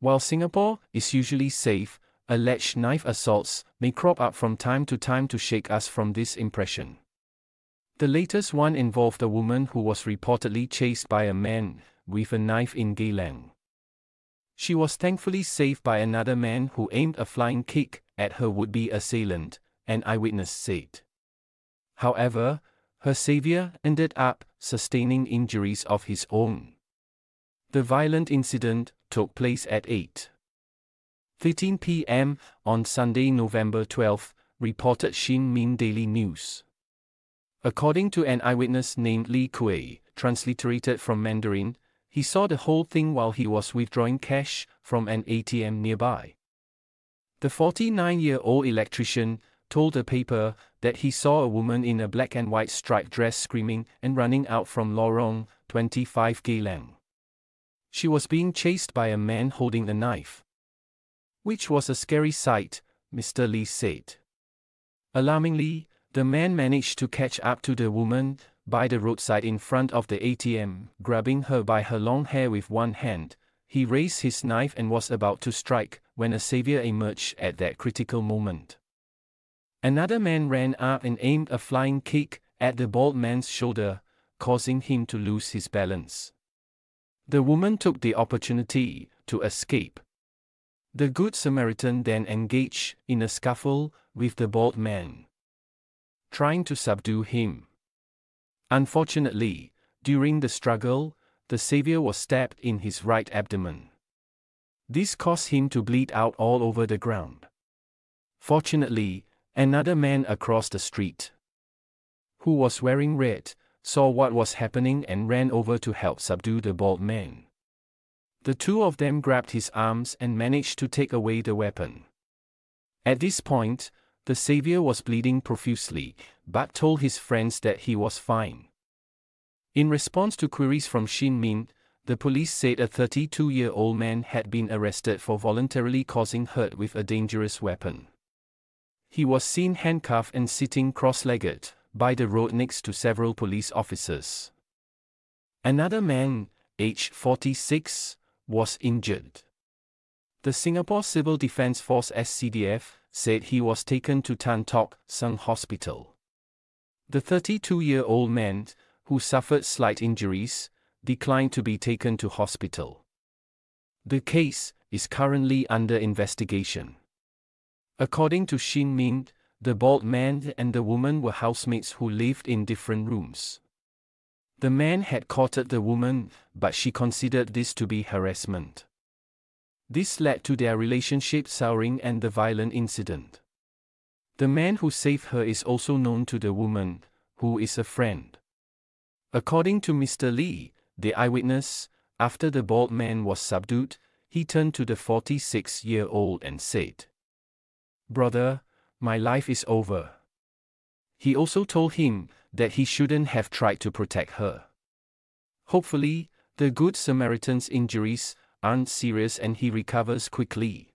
While Singapore is usually safe, alleged knife assaults may crop up from time to time to shake us from this impression. The latest one involved a woman who was reportedly chased by a man with a knife in Geylang. She was thankfully saved by another man who aimed a flying kick at her would be assailant, an eyewitness said. However, her savior ended up sustaining injuries of his own. The violent incident took place at 8:13 p.m. on Sunday, November 12, reported Shin Min Daily News. According to an eyewitness named Li Kuei, transliterated from Mandarin, he saw the whole thing while he was withdrawing cash from an ATM nearby. The 49 year old electrician told the paper that he saw a woman in a black and white striped dress screaming and running out from Lorong 25 Geylang. She was being chased by a man holding a knife. Which was a scary sight, Mr. Lee said. Alarmingly, the man managed to catch up to the woman by the roadside in front of the ATM, grabbing her by her long hair with one hand. He raised his knife and was about to strike when a savior emerged at that critical moment. Another man ran up and aimed a flying kick at the bald man's shoulder, causing him to lose his balance. The woman took the opportunity to escape. The Good Samaritan then engaged in a scuffle with the bald man, trying to subdue him. Unfortunately, during the struggle, the Savior was stabbed in his right abdomen. This caused him to bleed out all over the ground. Fortunately, Another man across the street, who was wearing red, saw what was happening and ran over to help subdue the bald man. The two of them grabbed his arms and managed to take away the weapon. At this point, the savior was bleeding profusely, but told his friends that he was fine. In response to queries from Shin Min, the police said a 32 year old man had been arrested for voluntarily causing hurt with a dangerous weapon. He was seen handcuffed and sitting cross legged by the road next to several police officers. Another man, aged 46, was injured. The Singapore Civil Defence Force SCDF said he was taken to Tan Tock Seng Hospital. The 32 year old man, who suffered slight injuries, declined to be taken to hospital. The case is currently under investigation. According to Shin Min, the bald man and the woman were housemates who lived in different rooms. The man had courted the woman, but she considered this to be harassment. This led to their relationship souring and the violent incident. The man who saved her is also known to the woman, who is a friend. According to Mr. Lee, the eyewitness, after the bald man was subdued, he turned to the 46 year old and said, Brother, my life is over. He also told him that he shouldn't have tried to protect her. Hopefully, the Good Samaritan's injuries aren't serious and he recovers quickly.